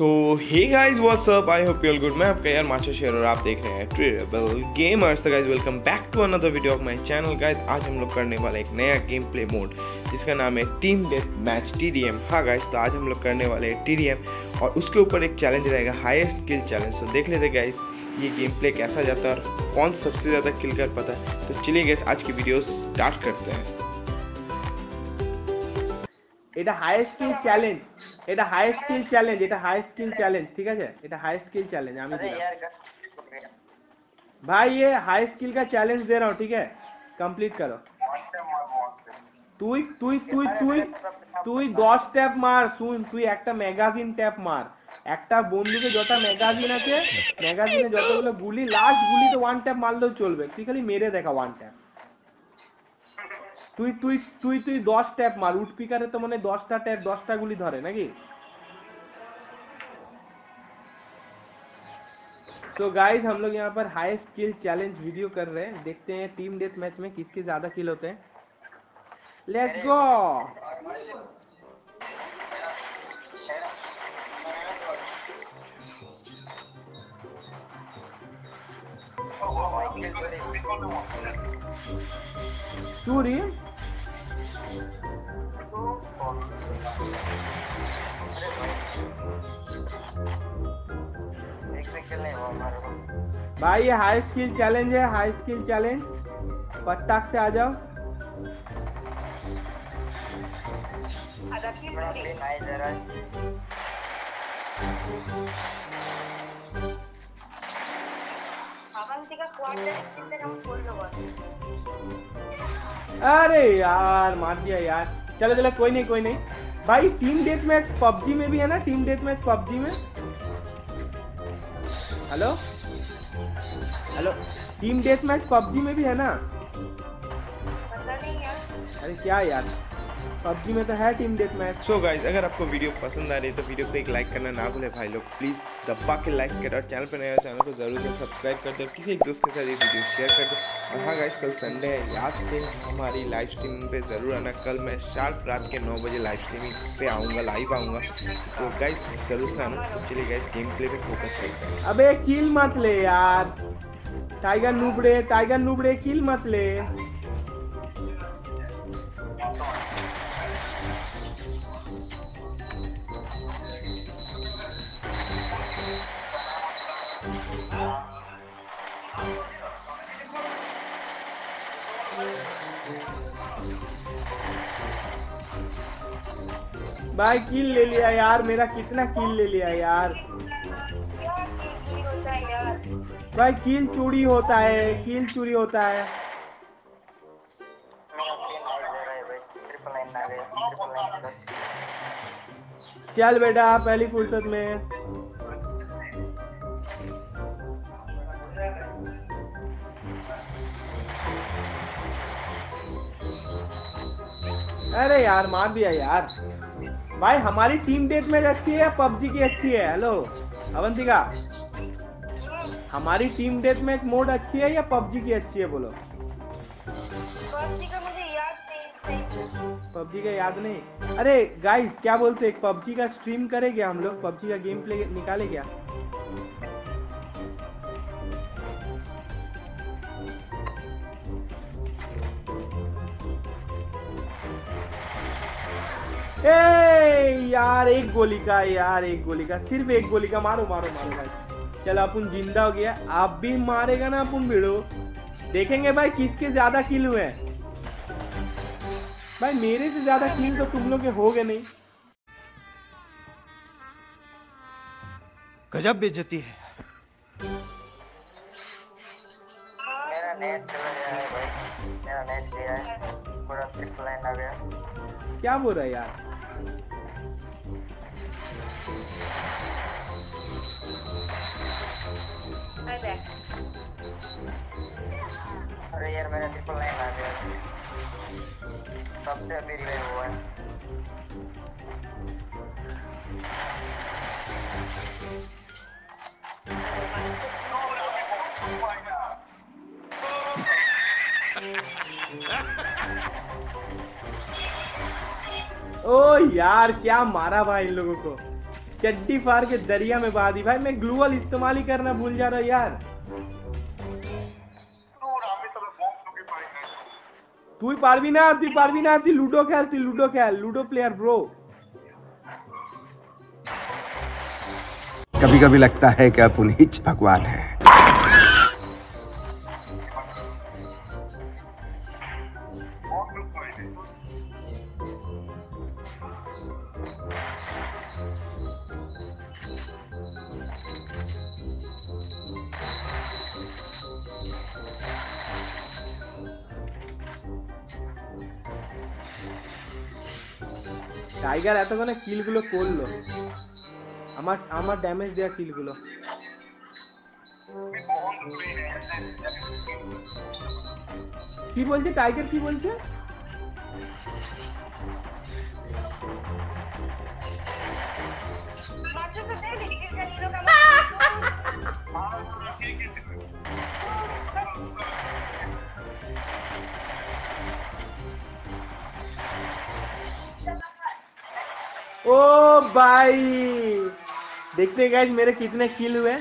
तो हे guys what's up I hope you all good मैं आपका यार माचो शेयर और आप देख रहे हैं ट्रेबल गेमर्स तो guys welcome back to another video of my channel guys आज हम लोग करने वाले एक नया गेम प्ले मोड जिसका नाम है टीम डेथ मैच टी हाँ गाइस तो आज हम लोग करने वाले हैं टी और उसके ऊपर एक चैलेंज रहेगा हाईएस्ट किल चैलेंज तो देख लेते गाइस ये गेम प्ले कैसा जाता है और कौन सबसे ज़्यादा किल कर पाता है तो चलिए गैस आज की वीडियो स्टार्ट करते हैं এটা হাইয়েস্ট কিল চ্যালেঞ্জ এটা হাই স্কিল চ্যালেঞ্জ এটা হাই স্কিল চ্যালেঞ্জ ঠিক আছে? এটা হাই স্কিল চ্যালেঞ্জ আমি দিলাম। ভাই ये হাই স্কিল কা চ্যালেঞ্জ দে রাও ঠিক আছে? কমপ্লিট করো। তুই তুই তুই তুই তুই দশ ট্যাপ মার শুন তুই একটা ম্যাগাজিন ট্যাপ মার। একটা বন্ধুকে যত ম্যাগাজিন আছে ম্যাগাজিনে যতগুলো গুলি লাস্ট গুলিতে ওয়ান ট্যাপ মারলেও চলবে। তুই খালি মেরে দেখা ওয়ান ট্যাপ তুই তুই তুই তুই দশ ট্যাপ মার উঠ পিকারে তো মানে দশটা ট্যাপ দশটা গুলি ধরে নাকি तो गाइस हम लोग यहाँ पर हाई स्किल चैलेंज वीडियो कर रहे हैं देखते हैं टीम डेथ मैच में किसके ज्यादा किल होते हैं लेट्स गो चूड़ी भाई ये हाई स्किल चैलेंज है हाई स्किल चैलेंज पट्टाक से आ जाओ। अरे यार मार दिया यार। चलो चलो कोई नहीं कोई नहीं। भाई टीम डेथ मैच पबजी में भी है ना? टीम डेथ मैच पबजी में? Hello hello team death match PUBG में भी है ना? पता नहीं यार। अरे क्या यार? पबजी में तो है team death match so guys अगर आपको वीडियो पसंद आ रही है तो वीडियो को एक लाइक करना ना भूले भाई लोग। प्लीज़ दबा के लाइक करें और चैनल पर नया चैनल को ज़रूर से सब्सक्राइब कर दे। किसी एक दोस्त के साथ ये वीडियो शेयर कर दे। और हाँ गाइज़ कल संडे है याद से हमारी लाइव स्ट्रीमिंग पे ज़रूर आना। कल मैं शार्प रात के नौ बजे लाइव स्ट्रीमिंग पे आऊँगा लाइव आऊँगा। तो गाइज़ ज़रूर से आना। तो चलिए गाइज़ गेम प्ले पे फोकस करते हैं। अबे किल मत ले यार। टाइगर नूबड़े टाइगर नूबड़े किल मत ले। भाई किल ले लिया यार, मेरा कितना किल ले लिया यार। भाई किल चोरी होता है, किल चोरी होता है। चल बेटा, पहली फुर्सत में। अरे यार, मार दिया यार। भाई हमारी टीम डेट मैच अच्छी है या पबजी की अच्छी है? हेलो अवंतिका। हमारी टीम डेट मैच मोड अच्छी है या पबजी की अच्छी है बोलो? पबजी का मुझे याद नहीं पबजी का याद नहीं? अरे गाइस क्या बोलते हैं? पबजी का स्ट्रीम करे क्या हम लोग? पबजी का गेम प्ले निकाले क्या? ए यार एक गोली का यार एक गोली का। सिर्फ़ एक गोली का। मारो मारो मारो भाई। चलो अपन ज़िंदा हो गया। आप भी मारेगा ना अपन भिड़ो। देखेंगे भाई किसके ज़्यादा किल हुए हैं। भाई मेरे से ज़्यादा किल तो तुम लोग के हो गए नहीं। गजब बेइज्जती है। मेरा नेट चला गया है भाई। मेरा नेट गया है। पूरा ट्रिपल लाइन आ गया। क्या बोल रहा है यार? सबसे है। ओ यार, क्या मारा भाई इन लोगों को। चड्डी फार के दरिया में बहा दी भाई, मैं ग्लूअल इस्तेमाल ही करना भूल जा रहा यार। তুই পারবি না তুই পারবি না তুই লুডো খেল তুই লুডো খেল লুডো প্লেয়ার ব্রো कभी कभी लगता है कि आप उन्हीं भगवान हैं টাইগার এতক্ষণে কিলগুলো করল। আমার আমার ড্যামেজ দেওয়া কিলগুলো। কি বলছে টাইগার কি বলছে? ओ भाई। देखते हैं गाइस मेरे कितने किल हुए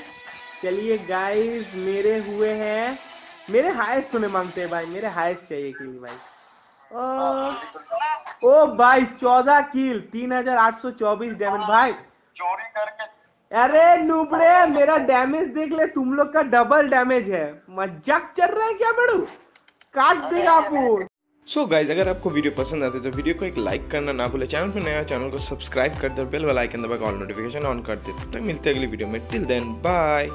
चलिए गाइज़ मेरे हुए हैं। मेरे हाईएस्ट होने मांगते हैं भाई मेरे हाईएस्ट चाहिए किल भाई। ओ, ओ भाई चौदह किल तीन हज़ार आठ सौ चौबीस डैमेज भाई। चोरी करके अरे नुबड़े मेरा डैमेज देख ले तुम लोग का डबल डैमेज है। मज़ाक चल रहा है क्या बड़ू? काट देगा आपको सो so गाइज़ अगर आपको वीडियो पसंद आते तो वीडियो को एक लाइक करना ना भूले। चैनल पर नया चैनल को सब्सक्राइब कर दो बेल वाला आइकन दबाकर ऑल नोटिफिकेशन ऑन कर दे। तक मिलते हैं अगली वीडियो में। Till then bye